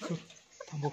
可，他不。